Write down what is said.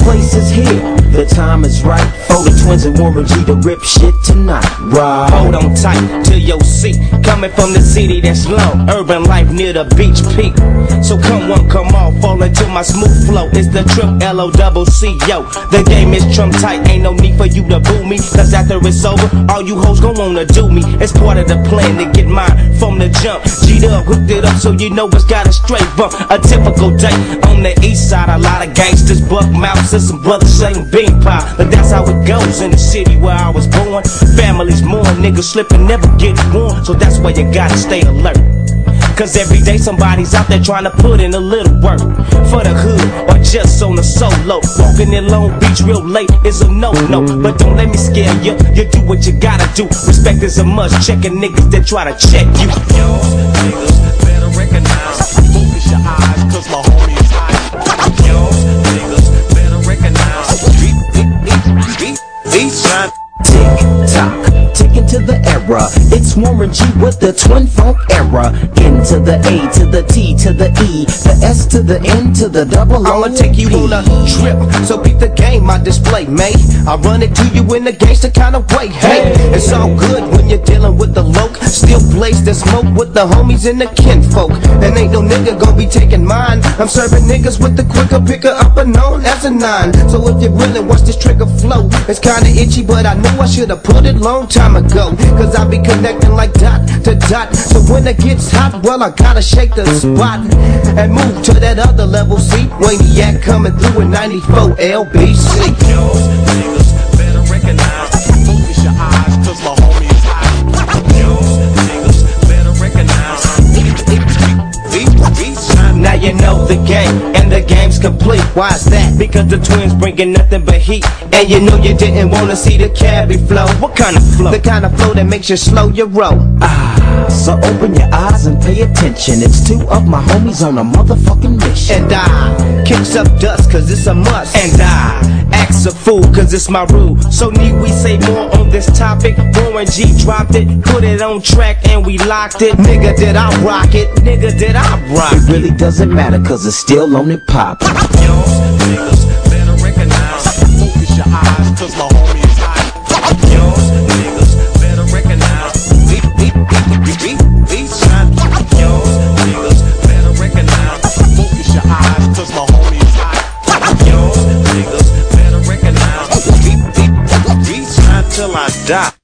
Ace is here, the time is right for the Twinz and Warren G to rip shit tonight. Right. Hold on tight to your seat. Coming from the city that's low, urban life near the beach peak. So come one, come all, fall into my smooth flow. It's the Tripp L O double C yo. The game is trump tight, ain't to boo me. Cause after it's over, all you hoes gon' wanna do me. It's part of the plan to get mine from the jump. G'd up, hooked it up so you know it's got a straight bump. A typical day on the east side, a lot of gangsters, buck mouths, and some brothers selling bean pie. But that's how it goes in the city where I was born. Families mourn, niggas slipping, never get warm. So that's why you gotta stay alert. Cause every day somebody's out there trying to put in a little work For the hood or just on a solo Walking in Long Beach real late is a no-no But don't let me scare you, you do what you gotta do Respect is a must, checking niggas that try to check you Yours niggas better recognize. Focus your eyes, cause my homie is high. Yours niggas better recognize. Beat, beat, beat, son. Tick tock, ticking to the era. It's Warren G with the twin funk era. Into the A to the T to the E, the S to the N to the double O. I'ma take you on a trip, so beat the game I display, mate. I run it to you in a gangster kind of way. Hey, it's all good when you're dealing with the loc. Blaze the smoke with the homies and the kinfolk. And ain't no nigga gonna be taking mine. I'm serving niggas with the quicker picker up upper known as a nine. So if you really watch this trigger flow, it's kinda itchy, but I knew I should've put it long time ago. Cause I be connecting like dot to dot. So when it gets hot, well, I gotta shake the spot and move to that other level. See, Wayniac coming through in 94 LBC. And the game's complete. Why is that? Because the Twinz bringing nothing but heat. And you know you didn't wanna see the cabbie flow. What kind of flow? The kind of flow that makes you slow your roll. Ah. So open your eyes and pay attention. It's two of my homies on a motherfucking mission. And I kicks up dust cause it's a must. And I acts a fool cause it's my rule. So need we say more on this topic? Warren G dropped it, put it on track and we locked it. Nigga, did I rock it? Nigga, did I rock It it? really doesn't matter cause it's still on it pop. Yours niggas better recognize. Focus your eyes, cause my homie is high. Yours niggas better recognize. Beat, beat, beat, beat, beat, beat, son. Yours niggas better recognize. Focus your eyes, cause my homie is high. Yours niggas better recognize. Beat, beat, beat, beat, son till I die.